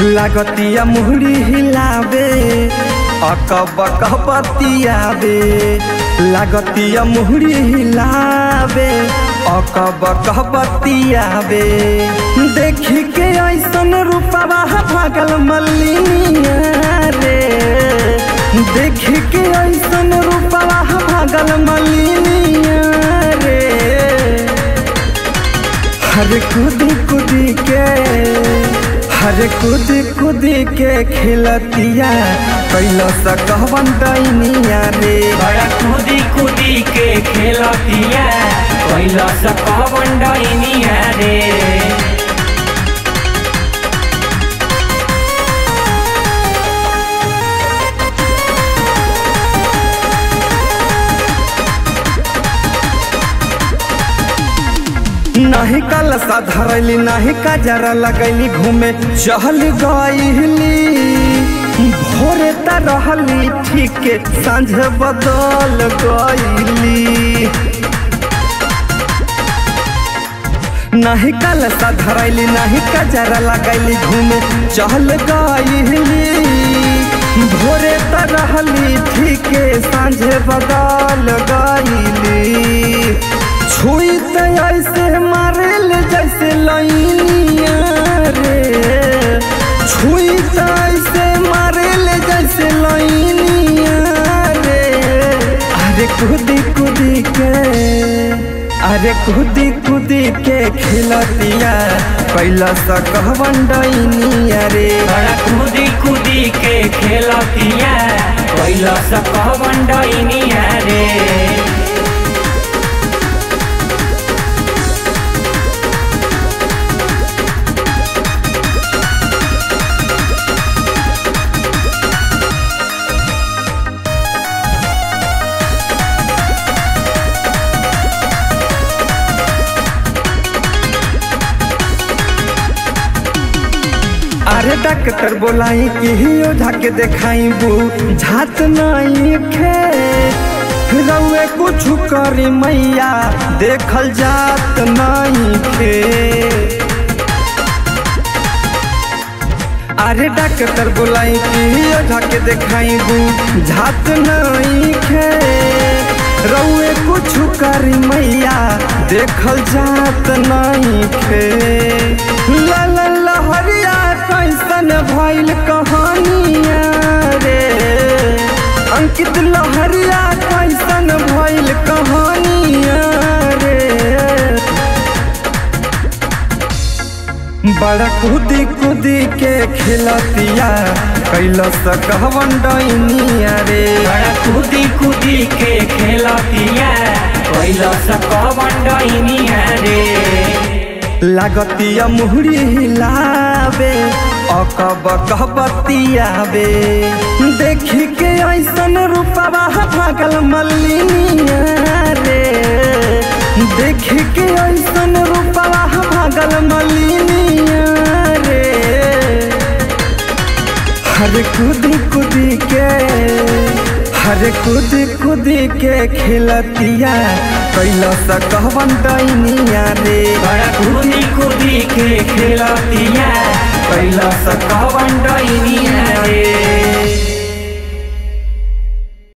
लागतिया मुहरी हिलावे अकब कहबतियावे लागतिया मुहरी हिलावे अकब कहबतियावे देखी के ऐसन रूपवा भागल मल्लिनिया रे देखी के ऐसन रूपवा भागल मल्लिनिया रे हर कूदी कूदी के हर खुद खुद के खिलतिया। कैला सकवन दैनिया रे। बड़ा खुद खुद के खिलतिया। कैला सकवन दैनिया रे। नाही कलसा धरैली नाही कजरा लगैली घूमे। चहल गईली भोरे त रहली, ठीक साँझ बदल गईली नाही कलसा धरैली नाही कजरा लगैली घूमे। चहल गईली भोरे त रहली, ठीक साँझ बदल गईली ऐसे मारेल, जैसे लैनिया रे। छुई त ऐसे मारेल, जैसे लैनिया रे। अरे कूदी कूदी के, अरे कूदी कूदी के खिलतिया। कैला सा कहवन डैनिया रे। बड़ा कूदी कूदी के खेलतिया। कैला सकवन डैनिया अरे डॉक्टर बोलाई कि ओझा के देखाई बू झात नहीं खे रउए कुछ करी मैया देखल जात नहीं खे अरे डॉक्टर बोलाई कि ओझा के देखाई बू झात नहीं खे रउए कुछ करी मैया देखल जात नहीं खे ला ला लहरिया कैसन भइल कहानिया रे। अंकित लहरिया कैसन भइल कहानिया रे। बड़ा कूदी कूदी के खिलतिया कैलस कहवन डैनिया रे। बड़ा कूदी कूदी के खिलतिया कैला सकवन डैनिया रे। लागतिया मुहरी हिलावे अकब कहबतियावे देखी के ऐसन रूपवा भागल मल्लिनिया रे देखी के ऐसन रूपवा भागल मल्लिनिया रे हर कूदी कूदी के, हर कूदी कूदी के खिलतिया। कैला सा कहवन डैनिया रे कूदी कूदी के खेलतिया। पहला सखा बंडा नहीं है।